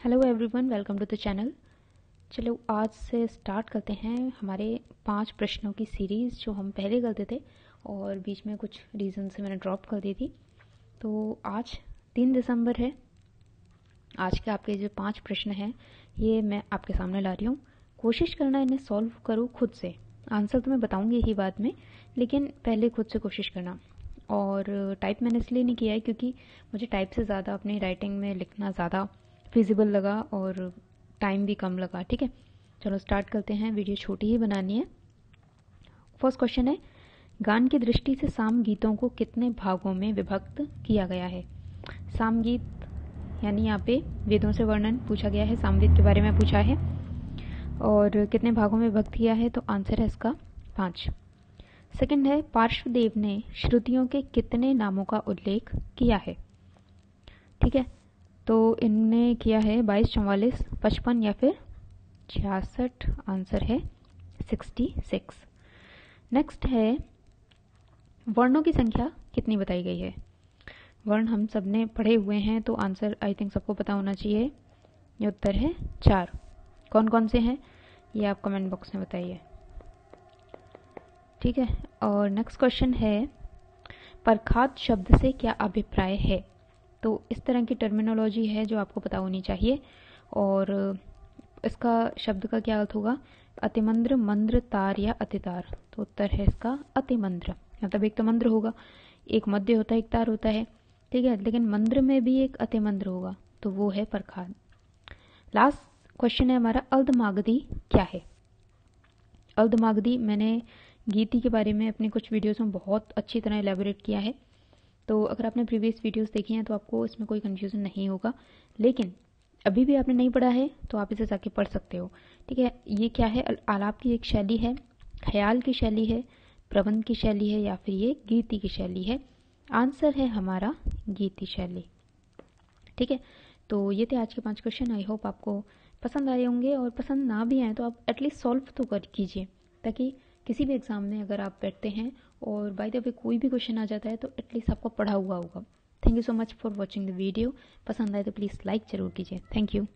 Hello everyone welcome to the channel चलो आज से स्टार्ट करते हैं हमारे पाँच प्रश्नों की सीरीज़ जो हम पहले करते थे और बीच में कुछ रीज़न से मैंने ड्रॉप कर दी थी। तो आज तीन दिसंबर है। आज के आपके जो पाँच प्रश्न हैं, ये मैं आपके सामने ला रही हूँ। कोशिश करना इन्हें सॉल्व करो खुद से। आंसर तो मैं बताऊँगी ही बाद में, लेकिन पहले खुद से कोशिश करना। और टाइप मैंने इसलिए नहीं किया है क्योंकि मुझे टाइप से ज़्यादा अपनी राइटिंग में लिखना ज़्यादा फिजिबल लगा और टाइम भी कम लगा, ठीक है? चलो स्टार्ट करते हैं वीडियो छोटी ही बनानी है। फ़र्स्ट क्वेश्चन है, गान की दृष्टि से साम गीतों को कितने भागों में विभक्त किया गया है? साम गीत, यानी यहाँ पे वेदों से वर्णन पूछा गया है सामवेद के बारे में पूछा है। और कितने भागों में विभक्त किया है तो आंसर है इसका पाँच। सेकंड है, पार्श्वदेव ने श्रुतियों के कितने नामों का उल्लेख किया है? ठीक है? तो इनने किया है बाईस, चौवालीस, पचपन या फिर छियासठ आंसर है, सिक्सटी सिक्स। नेक्स्ट है, वर्णों की संख्या कितनी बताई गई है? वर्ण हम सबने पढ़े हुए हैं तो आंसर आई थिंक सबको पता होना चाहिए। ये उत्तर है चार। कौन कौन से हैं? ये आप कमेंट बॉक्स में बताइए। ठीक है, और नेक्स्ट क्वेश्चन है, परखात शब्द से क्या अभिप्राय है? तो इस तरह की टर्मिनोलॉजी है जो आपको पता होनी चाहिए। और इसका शब्द का क्या अर्थ होगा? अतिमंद्र, मंद्र, तार या अतितार। तो उत्तर है इसका अतिमंद्र। मतलब एक तो मंद्र होगा, एक मध्य होता है, एक तार होता है, ठीक है? लेकिन मंद्र में भी एक अतिमंद्र होगा तो वो है परखाद लास्ट क्वेश्चन है हमारा अर्धमागधी क्या है? अर्धमागधी मैंने गीति के बारे में अपने कुछ वीडियोस में बहुत अच्छी तरह एलेबोरेट किया है। तो अगर आपने प्रीवियस वीडियोस देखी हैं तो आपको इसमें कोई कन्फ्यूज़न नहीं होगा। लेकिन, अभी भी आपने नहीं पढ़ा है तो आप इसे जाके पढ़ सकते हो। ठीक है, ये क्या है? आलाप की एक शैली है, ख्याल की शैली है प्रबंध की शैली है, या फिर ये गीति की शैली है। आंसर है हमारा गीति शैली। ठीक है तो ये थे आज के पाँच क्वेश्चन आई होप आपको पसंद आए होंगे, और पसंद ना भी आए तो आप एटलीस्ट सॉल्व तो कर कीजिए, ताकि किसी भी एग्ज़ाम में अगर आप बैठते हैं और बाय द वे कोई भी क्वेश्चन आ जाता है तो एटलीस्ट आपको पढ़ा हुआ होगा। Thank you so much for watching the video पसंद आए तो प्लीज़ लाइक ज़रूर कीजिए। Thank you